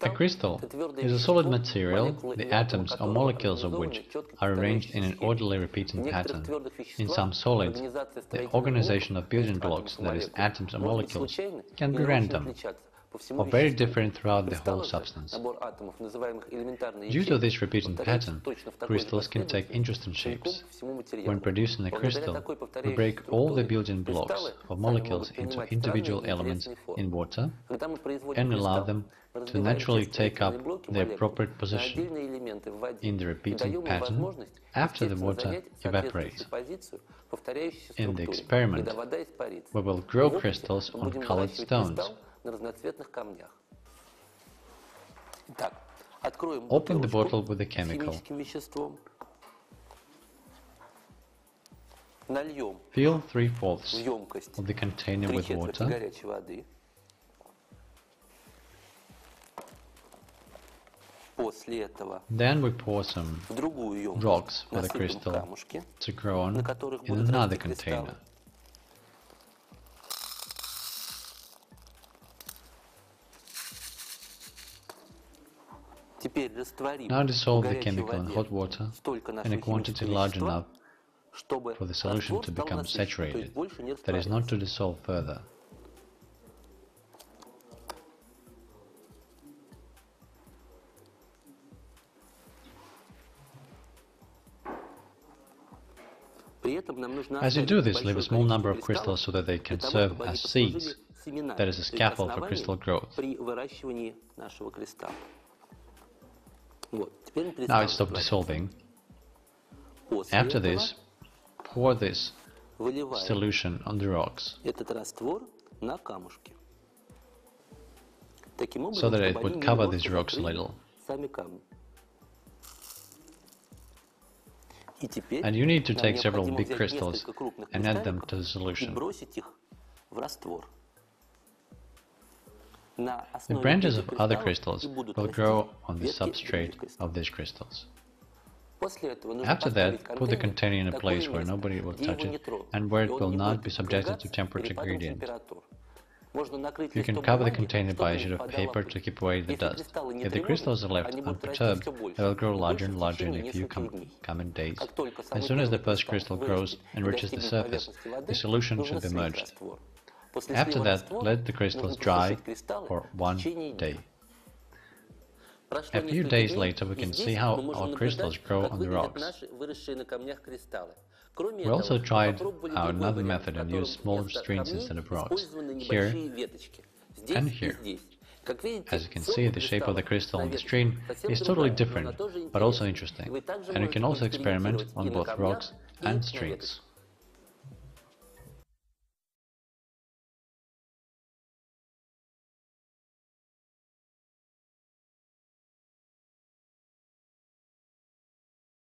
A crystal is a solid material, the atoms or molecules of which are arranged in an orderly repeating pattern. In some solids, the organization of building blocks, that is, atoms or molecules, can be random, or very different throughout the whole substance. Due to this repeating pattern, crystals can take interesting shapes. When producing a crystal, we break all the building blocks of molecules into individual elements in water and allow them to naturally take up their appropriate position in the repeating pattern after the water evaporates. In the experiment, we will grow crystals on colored stones. Open the bottle with the chemical. Fill three-fourths of the container with water. Then we pour some rocks for the crystal to grow on in another container. Now dissolve the chemical in hot water in a quantity large enough for the solution to become saturated, that is not to dissolve further. As you do this, leave a small number of crystals so that they can serve as seeds, that is a scaffold for crystal growth. Now it stopped dissolving. After this, pour this solution on the rocks so that it would cover these rocks a little. And you need to take several big crystals and add them to the solution. The branches of other crystals will grow on the substrate of these crystals. After that, put the container in a place where nobody will touch it and where it will not be subjected to temperature gradient. You can cover the container by a sheet of paper to keep away the dust. If the crystals are left unperturbed, they will grow larger and larger in a few com coming days. As soon as the first crystal grows and reaches the surface, the solution should be merged. After that, let the crystals dry for one day. A few days later, we can see how our crystals grow on the rocks. We also tried another method and used smaller strings instead of rocks, here and here. As you can see, the shape of the crystal on the string is totally different, but also interesting, and you can also experiment on both rocks and strings.